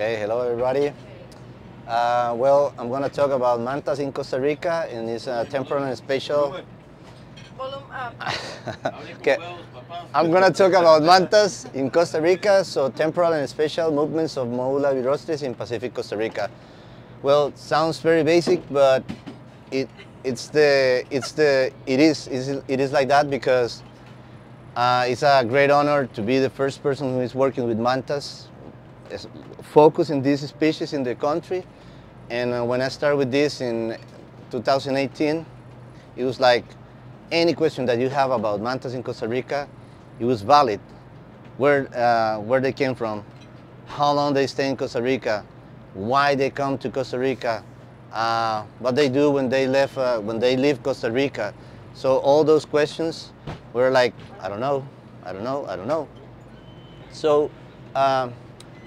Okay, hello everybody. Uh, well, I'm going to talk about mantas in Costa Rica and it's uh, temporal and spatial. Okay. I'm going to talk about mantas in Costa Rica, so temporal and spatial movements of Mobula birostris in Pacific Costa Rica. Well, sounds very basic, but it it's the it's the it is it is like that because uh, it's a great honor to be the first person who is working with mantas, focus in this species in the country. And uh, when I started with this in 2018, it was like any question that you have about mantas in Costa Rica, it was valid. Where, uh, where they came from, how long they stay in Costa Rica, why they come to Costa Rica, uh, what they do when they left, uh, when they leave Costa Rica. So all those questions were like, I don't know, I don't know, I don't know. So um,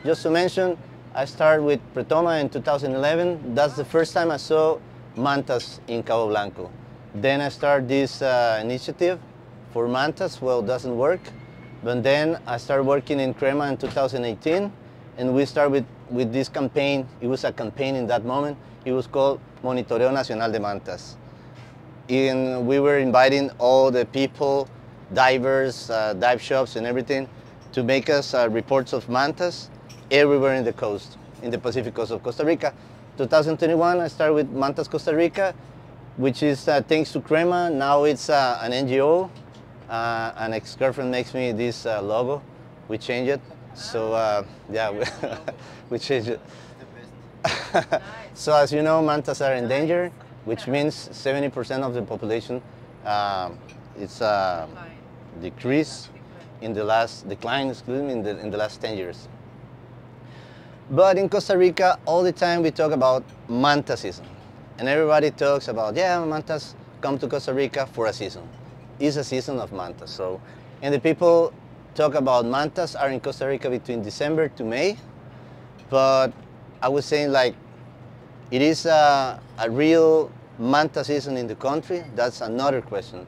just to mention, I started with Pretoma in 2011. That's the first time I saw mantas in Cabo Blanco. Then I started this uh, initiative for mantas. Well, it doesn't work. But then I started working in Crema in 2018, and we started with, with this campaign. It was a campaign in that moment. It was called Monitoreo Nacional de Mantas. And we were inviting all the people, divers, uh, dive shops, and everything to make us uh, reports of mantas everywhere in the coast, in the Pacific coast of Costa Rica. 2021, I started with Mantas Costa Rica, which is uh, thanks to Crema. Now it's uh, an NGO. Uh, an ex-girlfriend makes me this uh, logo. We change it. So uh, yeah, we, we changed it. so as you know, mantas are in danger, which means 70% of the population um, it's uh, decrease in the last decline, excuse me, in the, in the last 10 years. But in Costa Rica, all the time we talk about manta season. And everybody talks about, yeah, mantas come to Costa Rica for a season. It's a season of mantas. So, and the people talk about mantas are in Costa Rica between December to May. But I was saying like, it is a, a real manta season in the country. That's another question.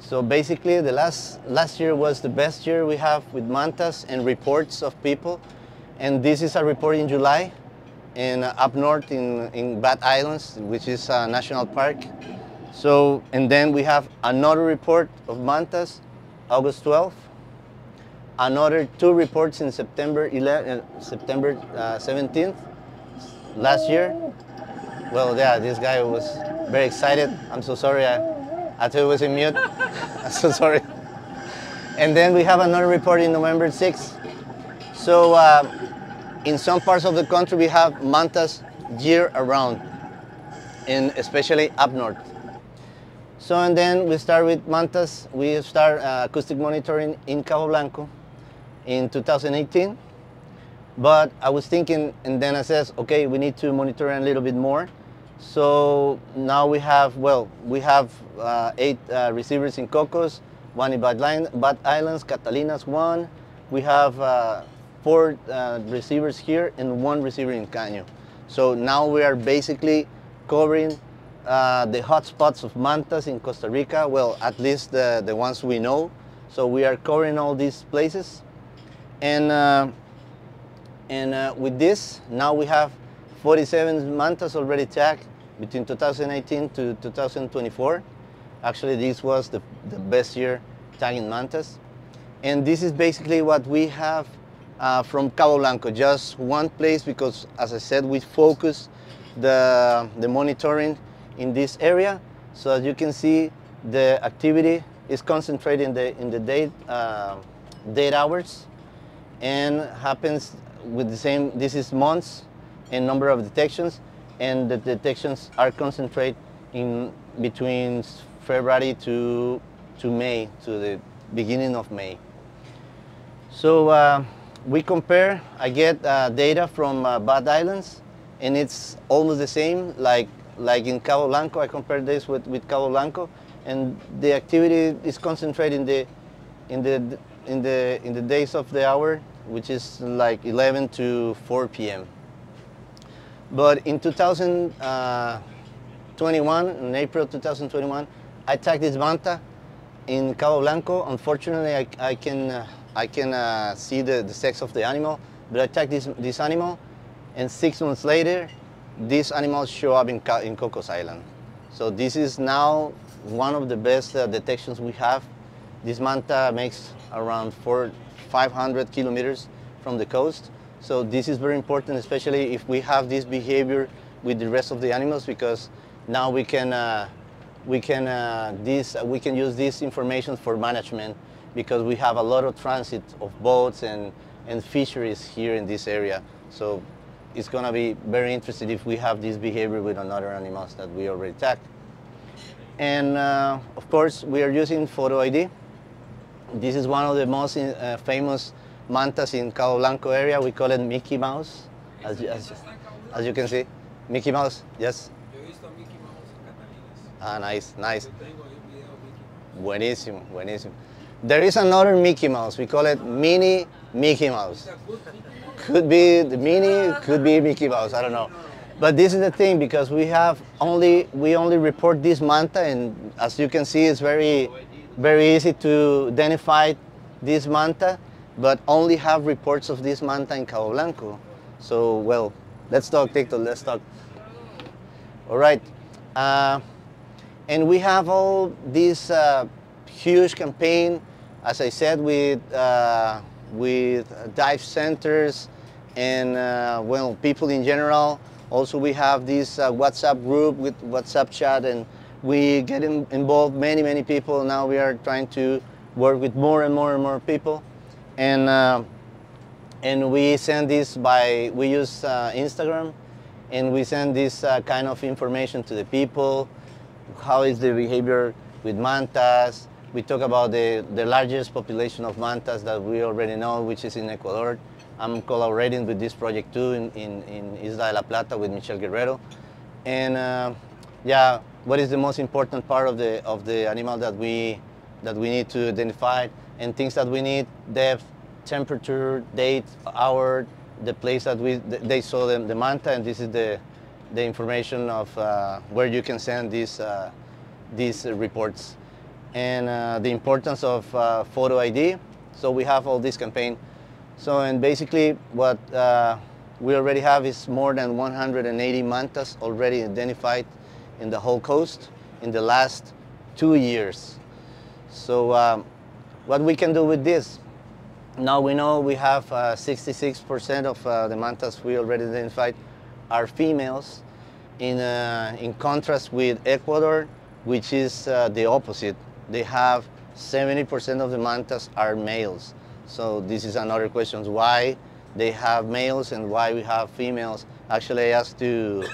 So basically, the last, last year was the best year we have with mantas and reports of people. And this is a report in July in uh, up north in, in Bat Islands, which is a national park. So, and then we have another report of mantas, August 12th. Another two reports in September 11, uh, September uh, 17th, last year. Well, yeah, this guy was very excited. I'm so sorry. I, I thought it was in mute. I'm so sorry. And then we have another report in November 6th. So uh, in some parts of the country we have mantas year around, and especially up north. So and then we start with mantas. We start uh, acoustic monitoring in Cabo Blanco in 2018. But I was thinking, and then I says, okay, we need to monitor a little bit more. So now we have, well, we have uh, eight uh, receivers in Cocos, one in Bat, Islands, Catalinas one. We have uh, four uh, receivers here and one receiver in Caño. So now we are basically covering uh, the hotspots of mantas in Costa Rica, well, at least the, the ones we know. So we are covering all these places. And, uh, and uh, with this, now we have 47 mantas already tagged between 2018 to 2024. Actually, this was the, the best year tagging mantas. And this is basically what we have uh, from Cabo Blanco, just one place because, as I said, we focus the, the monitoring in this area. So as you can see, the activity is concentrated in the, in the day, uh, date hours and happens with the same, this is months and number of detections and the detections are concentrated in between February to, to May, to the beginning of May. So uh, we compare, I get uh, data from uh, Bat Islands, and it's almost the same, like, like in Cabo Blanco, I compare this with, with Cabo Blanco, and the activity is concentrated in the, in, the, in, the, in the days of the hour, which is like 11 to 4 p.m. But in 2021, in April 2021, I tagged this manta in Cabo Blanco. Unfortunately, I, I can uh, I can uh, see the, the sex of the animal, but I tagged this, this animal and six months later, these animals show up in, in Cocos Island. So this is now one of the best uh, detections we have. This manta makes around four, 500 kilometers from the coast. So this is very important, especially if we have this behavior with the rest of the animals, because now we can uh, we can uh, this we can use this information for management because we have a lot of transit of boats and and fisheries here in this area. So it's gonna be very interesting if we have this behavior with another animals that we already tagged. And uh, of course, we are using photo ID. This is one of the most uh, famous mantas in Cabo Blanco area. We call it Mickey Mouse, as, you- as, as you can see. Mickey Mouse, yes. Yo he visto a Mickey Mouse en Catalinas. Ah, nice, nice. Yo tengo ahí un video de Mickey Mouse. Buenísimo, buenísimo. There is another Mickey Mouse. We call it Mini Mickey Mouse. Could be the Mini, could be Mickey Mouse. I don't know. But this is the thing because we have only we only report this manta, and as you can see, it's very very easy to identify this manta, but only have reports of this manta in Cabo Blanco. So well, let's talk TikTok. Let's talk. All right. Uh, and we have all these. uh, huge campaign, as I said, with uh, with dive centers and uh, well, people in general. Also, we have this uh, WhatsApp group with WhatsApp chat, and we get in, involved many many people. Now we are trying to work with more and more and more people, and uh, and we send this by we use uh, Instagram, and we send this uh, kind of information to the people. How is the behavior with mantas? We talk about the, the largest population of mantas that we already know, which is in Ecuador. I'm collaborating with this project too in, in, in Isla de la Plata with Michel Guerrero. And uh, yeah, what is the most important part of the, of the animal that we, that we need to identify and things that we need, depth, temperature, date, hour, the place that we, they saw them, the manta, and this is the, the information of uh, where you can send these, uh, these reports. And uh, the importance of uh, photo ID. So we have all this campaign. So and basically what uh, we already have is more than 180 mantas already identified in the whole coast in the last two years. So um, what we can do with this? Now we know we have uh, 66% of uh, the mantas we already identified are females, in, uh, in contrast with Ecuador, which is uh, the opposite. They have 70% of the mantas are males. So this is another question, why they have males and why we have females. Actually, I asked to,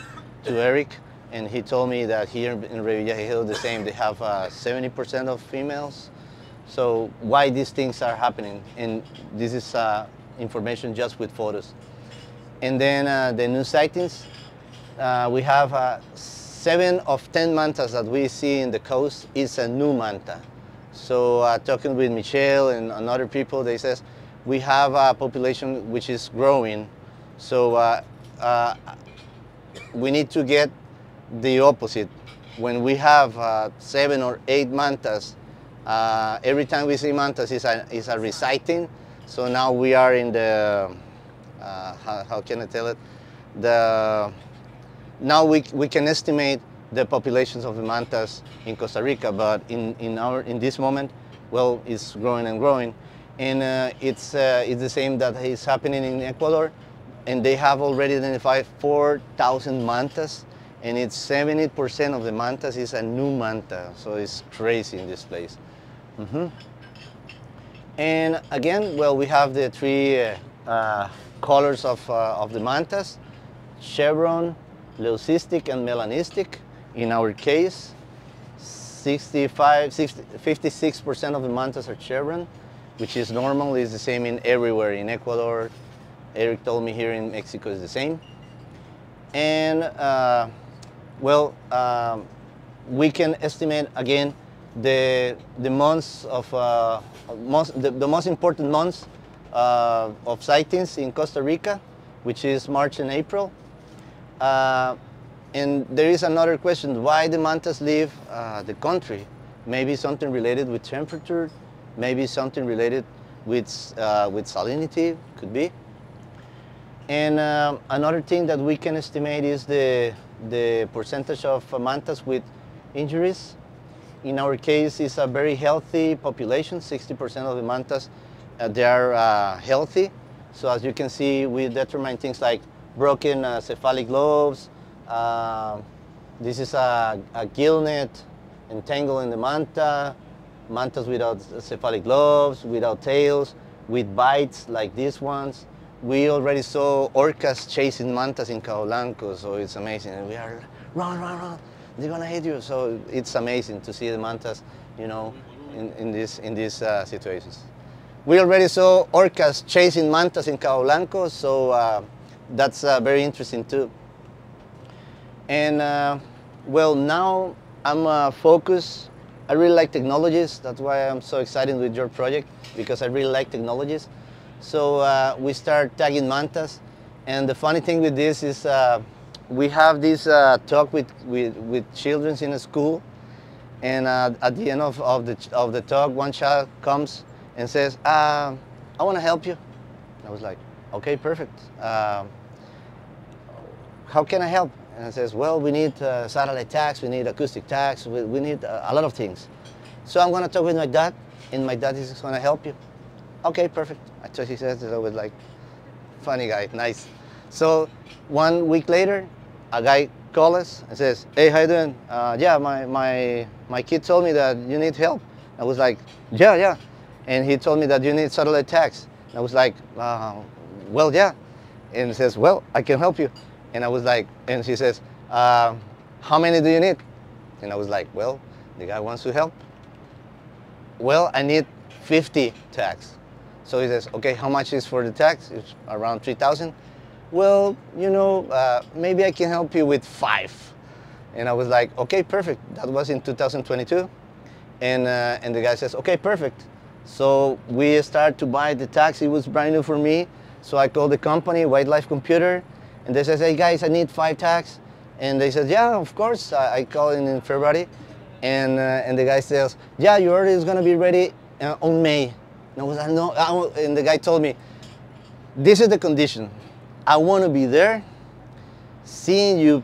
to Eric, and he told me that here in Revillagigedo the same, they have 70% of females. So why these things are happening? And this is uh, information just with photos. And then uh, the new sightings, uh, we have uh, seven of 10 mantas that we see in the coast is a new manta. So uh, talking with Michel and, and other people, they says we have a population which is growing. So uh, uh, we need to get the opposite. When we have uh, seven or eight mantas, uh, every time we see mantas is a, is a reciting. So now we are in the, uh, how, how can I tell it? The, now we, we can estimate the populations of the mantas in Costa Rica, but in, in, our, in this moment, well, it's growing and growing. And uh, it's, uh, it's the same that is happening in Ecuador, and they have already identified 4,000 mantas, and it's 70% of the mantas is a new manta, so it's crazy in this place. Mhm. And again, well, we have the three uh, uh, colors of, uh, of the mantas, chevron, leucistic, and melanistic. In our case, 65, 60, 56% of the mantas are chevron, which is normal, is the same in everywhere in Ecuador. Eric told me here in Mexico is the same. And uh, well, um, we can estimate again the, the months of, uh, most, the, the most important months uh, of sightings in Costa Rica, which is March and April. Uh, and there is another question, why the mantas leave uh, the country? Maybe something related with temperature, maybe something related with, uh, with salinity, could be. And um, another thing that we can estimate is the, the percentage of uh, mantas with injuries. In our case, it's a very healthy population. 60% of the mantas, uh, they are uh, healthy. So as you can see, we determine things like broken uh, cephalic lobes. Uh, this is a, a gillnet entangled in the manta. Mantas without cephalic lobes, without tails, with bites like these ones. We already saw orcas chasing mantas in Cabo Blanco, so it's amazing. And we are, run, run, run, they're gonna hit you. So it's amazing to see the mantas, you know, in, in, this, in these uh, situations. We already saw orcas chasing mantas in Cabo Blanco, so uh, that's uh, very interesting too. And uh, well, now I'm uh, focused. I really like technologies. That's why I'm so excited with your project because I really like technologies. So uh, we start tagging mantas. And the funny thing with this is uh, we have this uh, talk with, with, with children in a school. And at the end of, of, the, of the talk, one child comes and says, I want to help you. I was like, okay, perfect. Uh, how can I help? And I says, well, we need uh, satellite tags, we need acoustic tags, we, we need uh, a lot of things. So I'm going to talk with my dad, and my dad is going to help you. Okay, perfect. I thought he says I was like, funny guy, nice. So one week later, a guy calls us and says, hey, how you doing? Uh, yeah, my, my, my kid told me that you need help. I was like, yeah, yeah. And he told me that you need satellite. And I was like, uh, well, yeah. And he says, well, I can help you. And I was like, and she says, uh, how many do you need? And I was like, well, the guy wants to help. Well, I need 50 tags. So he says, okay, how much is for the tags? It's around 3,000. Well, you know, uh, maybe I can help you with five. And I was like, okay, perfect. That was in 2022. And, uh, and the guy says, okay, perfect. So we start to buy the tags. It was brand new for me. So I called the company, Wildlife Computer, and they said, hey guys, I need five tags. And they said, yeah, of course. I, I called in in February. And, uh, and the guy says, yeah, your order is gonna be ready uh, on May. And I was like, no, I and the guy told me, this is the condition. I wanna be there, seeing you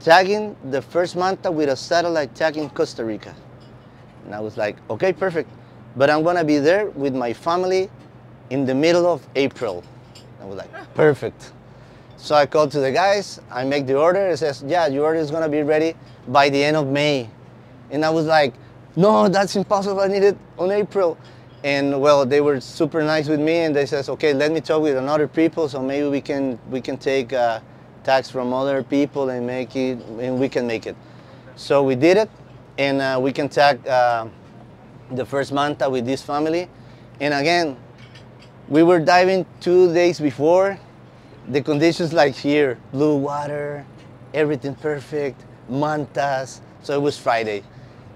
tagging the first manta with a satellite tag in Costa Rica. And I was like, okay, perfect. But I'm gonna be there with my family in the middle of April. I was like, perfect. So I called to the guys, I make the order, it says, yeah, your order is gonna be ready by the end of May. And I was like, no, that's impossible, I need it on April. And well, they were super nice with me and they says, okay, let me talk with another people so maybe we can, we can take uh, tax from other people and make it, and we can make it. So we did it and uh, we can tag uh, the first manta with this family. And again, we were diving two days before. The conditions like here, blue water, everything perfect, mantas. So it was Friday.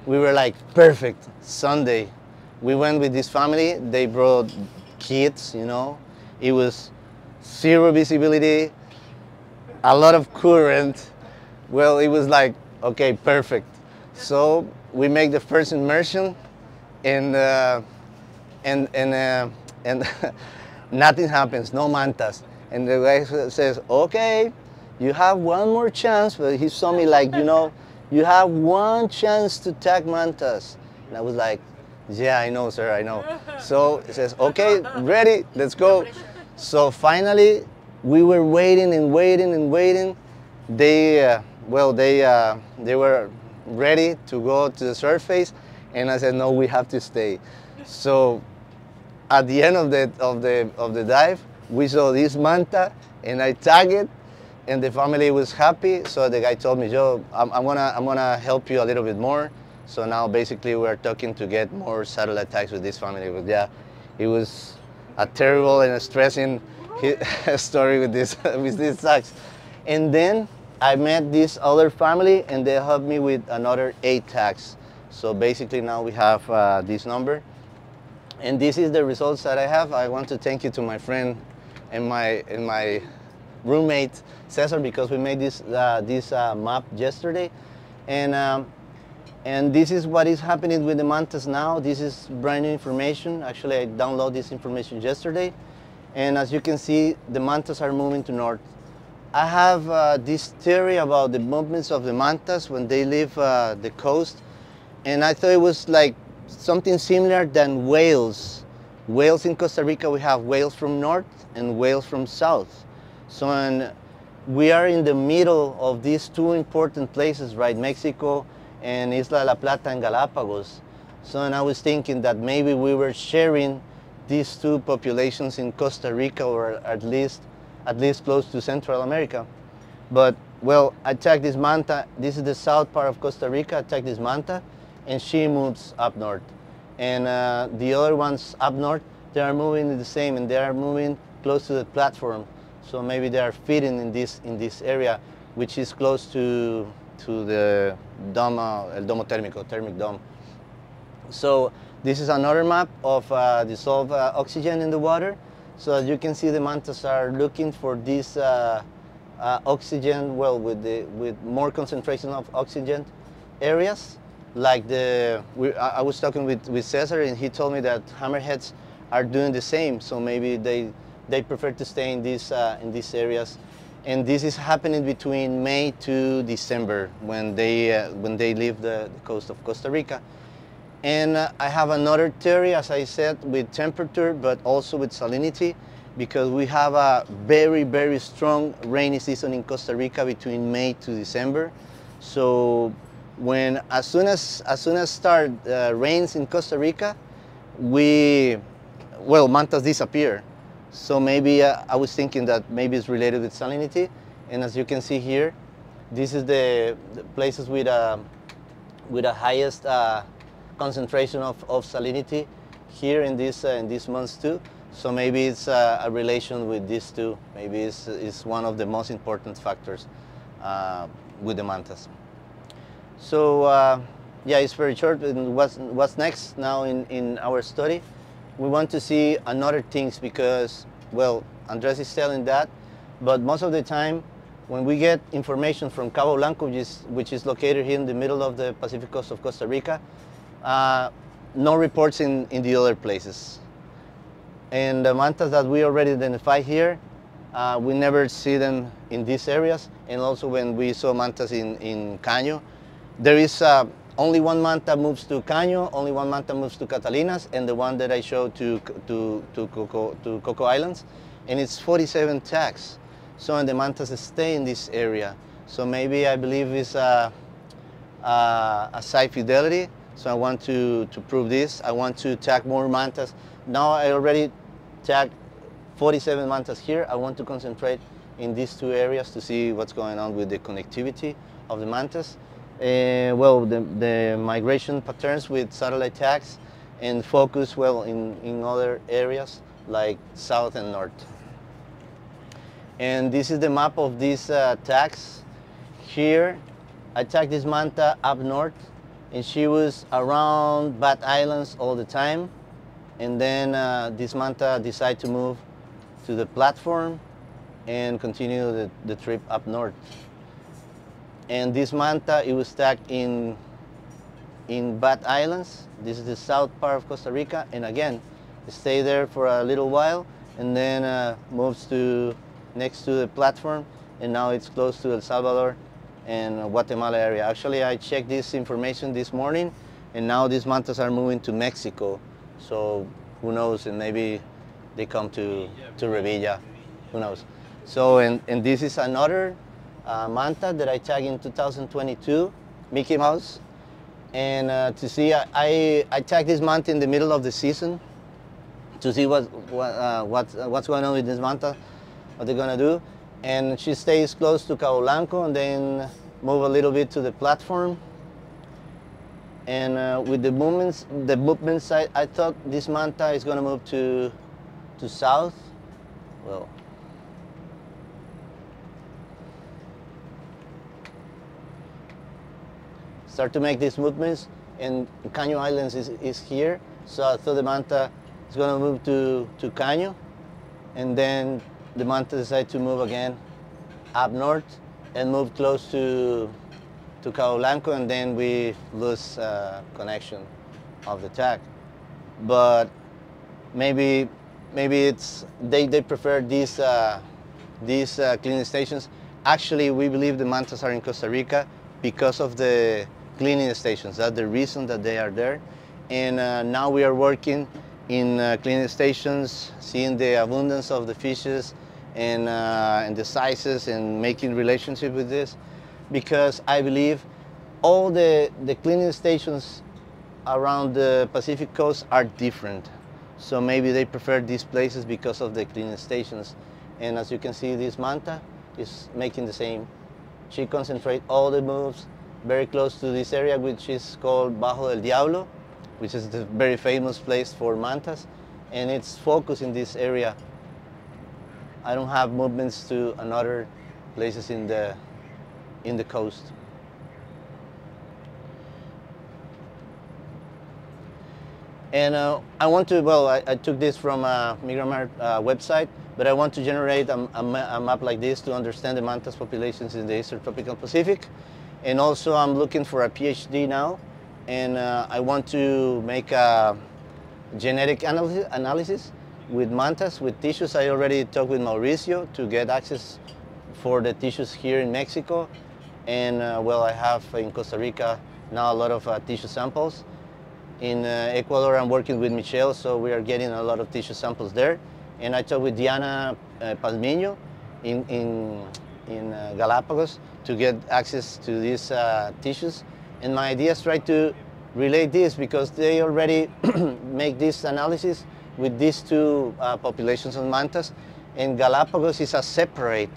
We were like, perfect. Sunday, we went with this family. They brought kids, you know. It was zero visibility, a lot of current. Well, it was like, okay, perfect. So we make the first immersion and uh, and and uh, and nothing happens, no mantas. And the guy says, "Okay, you have one more chance." But he saw me like, you know, you have one chance to tag mantas. And I was like, "Yeah, I know, sir, I know." So he says, "Okay, ready, let's go." So finally, we were waiting and waiting and waiting. They, uh, well, they uh, they were ready to go to the surface, and I said, "No, we have to stay." So at the end of the of the of the dive, we saw this manta, and I tagged it, and the family was happy. So the guy told me, "Joe, I'm, I'm gonna I'm gonna help you a little bit more." So now basically we're talking to get more satellite tags with this family. But yeah, it was a terrible and a stressing story with this with these tags. And then I met this other family, and they helped me with another eight tags. So basically now we have uh, this number and this is the results that I have. I want to thank you to my friend and my and my roommate Cesar because we made this uh, this uh, map yesterday, and um, and this is what is happening with the mantas now. This is brand new information. Actually, I downloaded this information yesterday, And as you can see, the mantas are moving to north. I have uh, this theory about the movements of the mantas when they leave uh, the coast, and I thought it was like something similar than whales. Whales in Costa Rica, we have whales from north and whales from south. So and we are in the middle of these two important places, right? Mexico and Isla la Plata and Galapagos. So and I was thinking that maybe we were sharing these two populations in Costa Rica or at least at least close to Central America. But well, I checked this manta. This is the south part of Costa Rica. I checked this manta, and she moves up north. And uh, the other ones up north, they are moving the same, and they are moving close to the platform. So maybe they are feeding in this in this area, which is close to to the dome, uh, el domo térmico, thermic dome. So this is another map of uh, dissolved uh, oxygen in the water. So as you can see, the mantas are looking for this uh, uh, oxygen, well, with, the, with more concentration of oxygen areas. Like the, we, I, was talking with, with Cesar and he told me that hammerheads are doing the same. So maybe they, they prefer to stay in these, uh, in these areas. And this is happening between May to December when they, uh, when they leave the, the coast of Costa Rica. And uh, I have another theory, as I said, with temperature, but also with salinity, because we have a very, very strong rainy season in Costa Rica between May to December. So when, as soon as, as soon as start uh, rains in Costa Rica, we, well, mantas disappear. So maybe uh, I was thinking that maybe it's related with salinity. And as you can see here, this is the, the places with, a with the highest uh, concentration of, of salinity here in, this, uh, in these months too. So maybe it's uh, a relation with these two. Maybe it's, it's one of the most important factors uh, with the mantas. So uh, yeah, it's very short. And what's, what's next now in, in our study? We want to see another things because, well, Andres is telling that, but most of the time when we get information from Cabo Blanco, which is, which is located here in the middle of the Pacific coast of Costa Rica, uh, no reports in, in the other places. And the mantas that we already identified here, uh, we never see them in these areas. And also when we saw mantas in, in Caño, there is uh, only one manta moves to Caño, only one manta moves to Catalinas, and the one that I showed to, to, to, Coco, to Coco Islands. And it's 47 tags. So and the mantas stay in this area. So maybe I believe it's a, a, a site fidelity so I want to, to prove this. I want to tag more mantas. Now I already tagged 47 mantas here. I want to concentrate in these two areas to see what's going on with the connectivity of the mantas. Uh, well, the, the migration patterns with satellite tags and focus well in, in other areas like south and north. And this is the map of these uh, tags. Here, I tagged this manta up north and she was around Bat Islands all the time. And then uh, this manta decided to move to the platform and continue the, the trip up north. And this manta, it was tagged in, in Bat Islands. This is the south part of Costa Rica. And again, stay there for a little while and then uh, moves to next to the platform. And now it's close to El Salvador and Guatemala area. Actually, I checked this information this morning, and now these mantas are moving to Mexico. So who knows, and maybe they come to, to Revilla, who knows. So, and, and this is another uh, manta that I tagged in 2022, Mickey Mouse. And uh, to see, I, I, I tagged this manta in the middle of the season to see what, what, uh, what, what's going on with this manta, what they're gonna do and she stays close to Cabo Blanco and then move a little bit to the platform. And uh, with the movements, the movements, I, I thought this manta is to move to to south. Well, start to make these movements, and Caño Islands is, is here. So I thought the manta is going to move to to Caño, and then the manta decided to move again up north and move close to to Cabo Blanco and then we lose uh, connection of the tag. But maybe maybe it's they, they prefer these uh, these uh, cleaning stations. Actually, we believe the mantas are in Costa Rica because of the cleaning stations. That's the reason that they are there. And uh, now we are working in uh, cleaning stations, seeing the abundance of the fishes and, uh, and the sizes and making relationship with this because I believe all the, the cleaning stations around the Pacific coast are different. So maybe they prefer these places because of the cleaning stations. And as you can see, this manta is making the same. She concentrates all the moves very close to this area, which is called Bajo del Diablo, which is the very famous place for mantas. And it's focused in this area. I don't have movements to another places in the, in the coast. And uh, I want to, well, I, I took this from a Migramar uh, website, but I want to generate a, a, ma- a, map like this to understand the mantas populations in the Eastern Tropical Pacific. And also I'm looking for a PhD now, and uh, I want to make a genetic analysis, analysis with mantas, with tissues. I already talked with Mauricio to get access for the tissues here in Mexico. And uh, well, I have in Costa Rica now a lot of uh, tissue samples. In uh, Ecuador, I'm working with Michel, so we are getting a lot of tissue samples there. And I talked with Diana uh, Pazmiño in, in, in uh, Galapagos to get access to these uh, tissues. And my idea is try to relate this because they already make this analysis with these two uh, populations of mantas. And Galapagos is a separate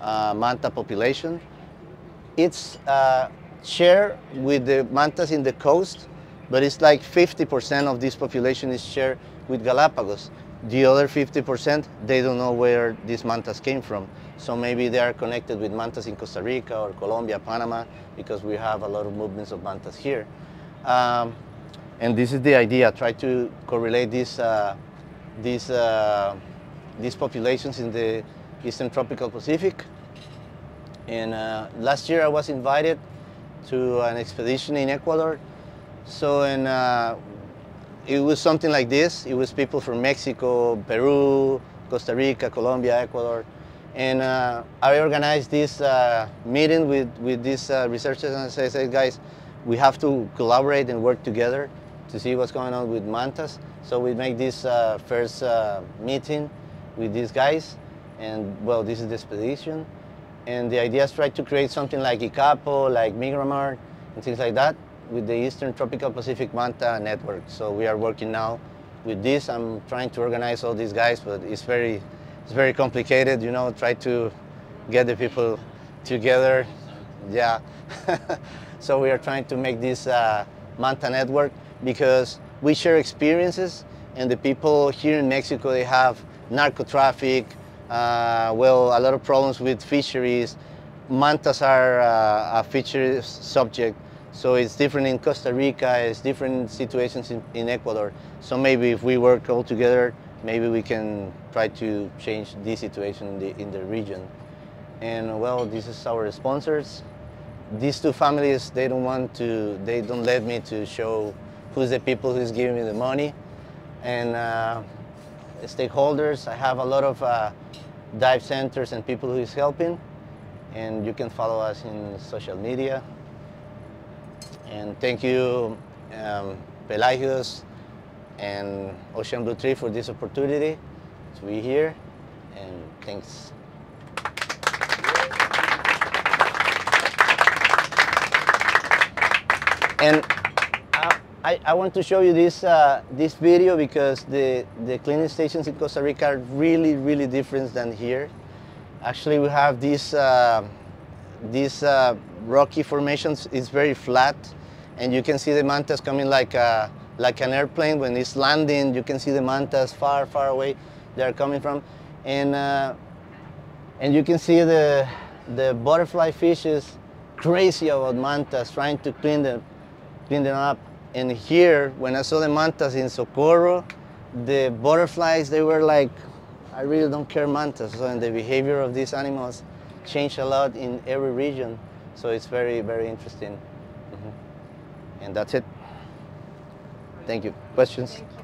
uh, manta population. It's uh, shared with the mantas in the coast, but it's like 50% of this population is shared with Galapagos. The other 50%, they don't know where these mantas came from. So maybe they are connected with mantas in Costa Rica or Colombia, Panama, because we have a lot of movements of mantas here. Um, and this is the idea, try to correlate these, uh, these, uh, these populations in the Eastern Tropical Pacific. And uh, last year I was invited to an expedition in Ecuador. So and uh, it was something like this. It was people from Mexico, Peru, Costa Rica, Colombia, Ecuador. And uh, I organized this uh, meeting with, with these uh, researchers and I said, guys, we have to collaborate and work together to see what's going on with mantas. So we make this uh, first uh, meeting with these guys. And well, this is the expedition. And the idea is try to create something like ICAPO, like Migramar, and things like that with the Eastern Tropical Pacific Manta Network. So we are working now with this. I'm trying to organize all these guys, but it's very, it's very complicated, you know, try to get the people together. Yeah. so we are trying to make this uh, Manta Network because we share experiences and the people here in Mexico, they have narco traffic, uh, well, a lot of problems with fisheries. Mantas are uh, a fisheries subject, so it's different in Costa Rica, it's different situations in, in Ecuador. So maybe if we work all together, maybe we can try to change this situation in the, in the region. And well, this is our sponsors. These two families, they don't want to, they don't let me to show who's the people who's giving me the money. And uh, stakeholders, I have a lot of uh, dive centers and people who is helping. And you can follow us in social media. And thank you, um, Pelagios and Ocean Blue Tree for this opportunity to be here. And thanks. And uh, I, I want to show you this, uh, this video because the, the cleaning stations in Costa Rica are really, really different than here. Actually, we have these, uh, this uh, rocky formations. It's very flat, and you can see the mantas coming like, a, like an airplane. When it's landing, you can see the mantas far, far away they're coming from. And, uh, and you can see the, the butterfly fishes crazy about mantas, trying to clean them, clean them up. And here, when I saw the mantas in Socorro, the butterflies, they were like, I really don't care mantas. So and the behavior of these animals changed a lot in every region. So it's very, very interesting. And that's it. Thank you. Questions? Thank you.